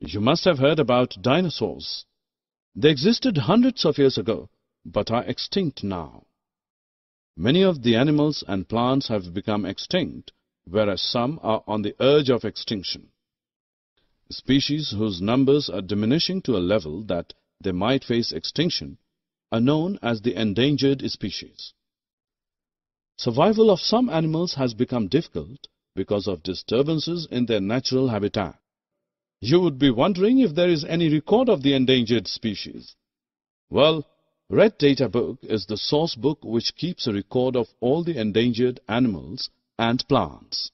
You must have heard about dinosaurs. They existed hundreds of years ago, but are extinct now. Many of the animals and plants have become extinct, whereas some are on the edge of extinction. Species whose numbers are diminishing to a level that they might face extinction are known as the endangered species. Survival of some animals has become difficult because of disturbances in their natural habitat. You would be wondering if there is any record of the endangered species. Well, Red Data Book is the source book which keeps a record of all the endangered animals and plants.